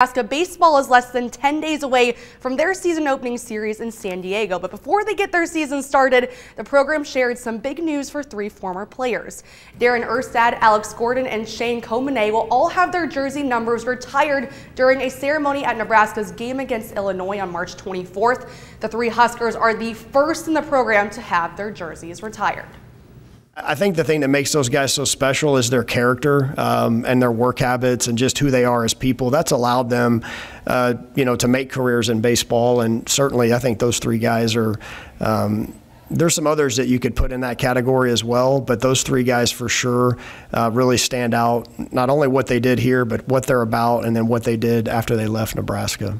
Nebraska baseball is less than 10 days away from their season opening series in San Diego. But before they get their season started, the program shared some big news for three former players. Darin Erstad, Alex Gordon, and Shane Komine will all have their jersey numbers retired during a ceremony at Nebraska's game against Illinois on March 24th. The three Huskers are the first in the program to have their jerseys retired. I think the thing that makes those guys so special is their character um, and their work habits and just who they are as people. That's allowed them, uh, you know, to make careers in baseball. And certainly, I think those three guys are. Um, there's some others that you could put in that category as well, but those three guys for sure uh, really stand out. Not only what they did here, but what they're about, and then what they did after they left Nebraska.